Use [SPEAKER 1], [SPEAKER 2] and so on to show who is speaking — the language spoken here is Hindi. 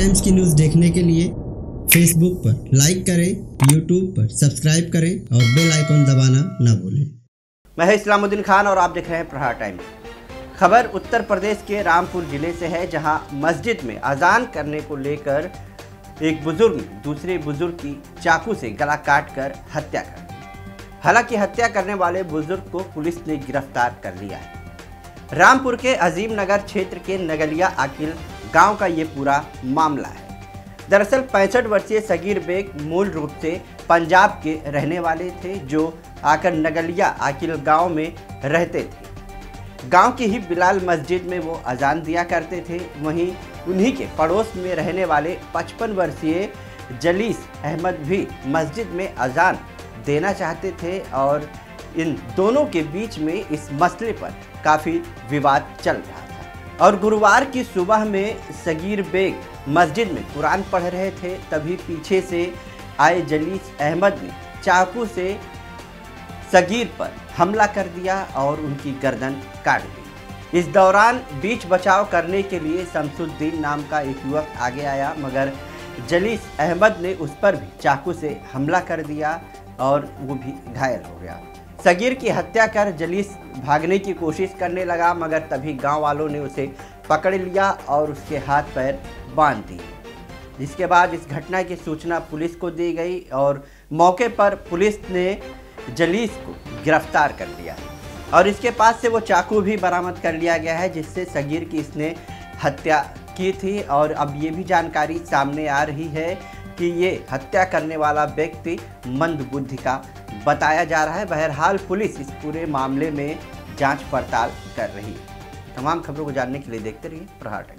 [SPEAKER 1] टाइम्स की न्यूज़ देखने के लिए फेसबुक पर लाइक करें यूट्यूब पर सब्सक्राइब करें और बेल आइकॉन दबाना ना भूलें।
[SPEAKER 2] मैं है इस्लामुद्दीन खान और आप देख रहे हैं प्रहार टाइम्स खबर उत्तर प्रदेश के रामपुर ज़िले से है, जहाँ मस्जिद में अजान करने को लेकर एक बुज़ुर्ग दूसरे बुज़ुर्ग की चाकू से गला काट कर हत्या कर हालाँकि हत्या करने वाले बुज़ुर्ग को पुलिस ने गिरफ़्तार कर लिया है। रामपुर के अजीम नगर क्षेत्र के नगलिया आकिल गाँव का ये पूरा मामला है। दरअसल पैंसठ वर्षीय सगीर बेग मूल रूप से पंजाब के रहने वाले थे, जो आकर नगलिया, आकिल गाँव में रहते थे। गाँव की ही बिलाल मस्जिद में वो अजान दिया करते थे। वहीं उन्हीं के पड़ोस में रहने वाले 55 वर्षीय जलीस अहमद भी मस्जिद में अजान देना चाहते थे और इन दोनों के बीच में इस मसले पर काफ़ी विवाद चल रहा था। और गुरुवार की सुबह में सगीर बेग मस्जिद में कुरान पढ़ रहे थे, तभी पीछे से आए जलीस अहमद ने चाकू से सगीर पर हमला कर दिया और उनकी गर्दन काट दी। इस दौरान बीच बचाव करने के लिए शमसुद्दीन नाम का एक युवक आगे आया, मगर जलीस अहमद ने उस पर भी चाकू से हमला कर दिया और वो भी घायल हो गया। सगीर की हत्या कर जलीस भागने की कोशिश करने लगा, मगर तभी गाँव वालों ने उसे पकड़ लिया और उसके हाथ पैर बाँध दिए। जिसके बाद इस घटना की सूचना पुलिस को दी गई और मौके पर पुलिस ने जलीस को गिरफ़्तार कर लिया। और इसके पास से वो चाकू भी बरामद कर लिया गया है, जिससे सगीर की इसने हत्या की थी। और अब ये भी जानकारी सामने आ रही है कि ये हत्या करने वाला व्यक्ति मंद बुद्धि का बताया जा रहा है। बहरहाल पुलिस इस पूरे मामले में जाँच पड़ताल कर रही है। तमाम खबरों को जानने के लिए देखते रहिए प्रहार टाइम